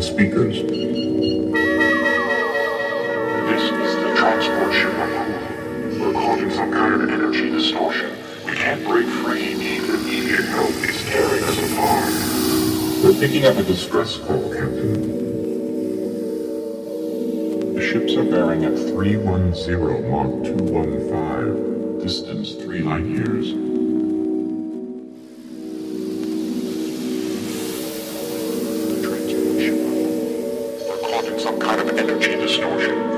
speakers. This is the transport ship. We're caught in some kind of energy distortion. We can't break free. Even immediate help is tearing us apart. We're picking up a distress call, Captain. The ships are bearing at 310 mark 215, distance 3 light years. Distortion.